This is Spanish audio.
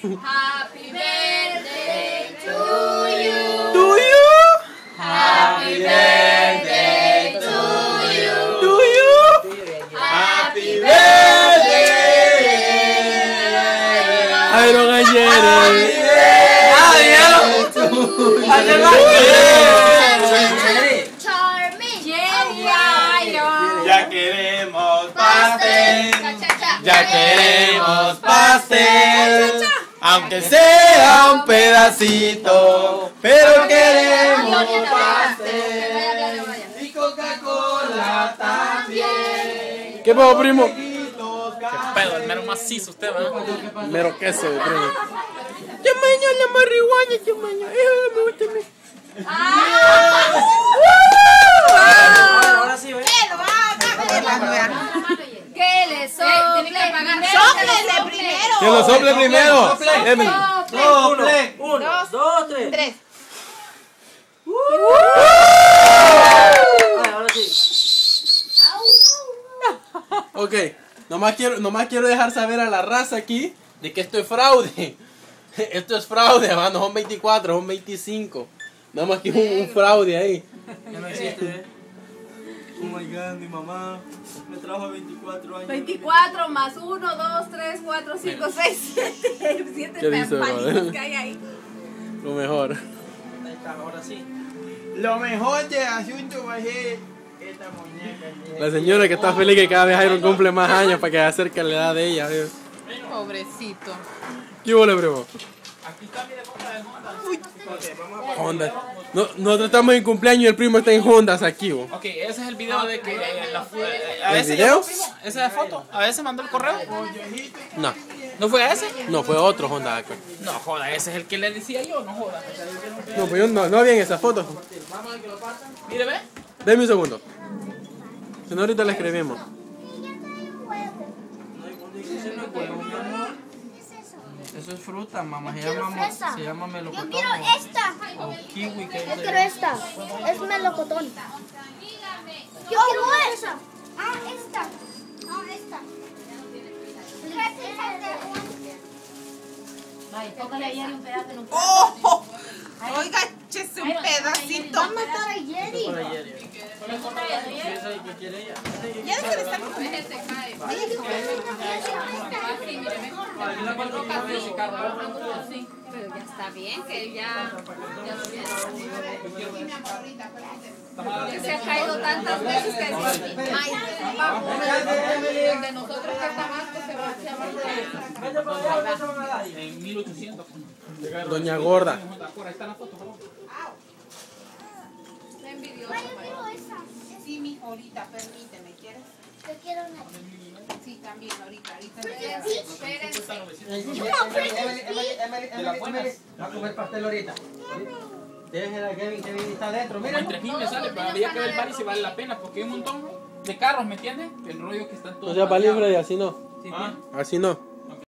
Happy birthday to you. Do you? Happy birthday to you. Do you? Happy birthday. I don't get it. Charming. Ya queremos pastel. Ya queremos pastel. Aunque sea un pedacito, pero queremos pastel. Y Coca-Cola también. ¿Qué pasó, primo? Pedo, el mero macizo usted, ¿verdad? Mero queso, primo. Chamaño, la marihuana, chamaño. Eso me gusta a mí. Ahora sí, ¿ves? Que le sople. Sóplele primero. Que lo sople primero. Uno, dos, tres. Tres. Ay, ahora sí. Ok, nomás quiero, nomás quiero dejar saber a la raza aquí de que esto es fraude. Esto es fraude, va, no son 24, son 25. Nada más que un, un fraude ahí. Ya no existe, ¿eh? Oh my god, mi mamá me trajo 24 años. 24 más 1, 2, 3, 4, 5, 6, 7. 7 ¿Qué dice, palitos brother? que hay ahí. Lo mejor. Ahí está, ahora sí. Lo mejor del asunto va a ser esta muñeca. La señora que está feliz que cada vez Iron cumple más años para que se acerque a la edad de ella. Pobrecito. ¿Qué hubo, primo? Honda. No, nosotros estamos en cumpleaños y el primo está en Hondas aquí. bo. Ok, ese es el video de que eh, la eh, a ¿El ese video? llamó, primo, esa es foto. A ese mandó el correo. No, ¿No fue ese? no, fue otro Honda acá. No, joda, ese es el que le decía yo, no joda. No, pues yo no, no había en esa foto. Mire, ve. Deme un segundo. Si no, ahorita la escribimos. Eso es fruta, mamá. Se llama, fresa. se llama Yo melocotón. quiero esta. O kiwi, que Yo quiero esta. Es melocotón. Yo quiero esa. Ah, esta. Ah, esta. ¡Oh! Oiga, échese un pedacito. Va a matar a Jerry. Ya deja de estar Pero ya está bien, que ya. ya. Que se ha caído tantas veces que ay, de nosotros que se va En 1800. Doña Gorda. Ahí está la foto, esa. Sí, mi ahorita, permíteme, ¿quieres? Yo quiero una. También, ahorita, ahorita. Espérense. Va a comer pastel ahorita. Déjenla a Kevin, Kevin está adentro. Mira. en 3000 me sale, pero habría que ver el par y si vale la pena, porque hay un montón de carros, ¿me entiendes? El rollo que están todos. No sea para libre y así no. Ah. sí. Así no.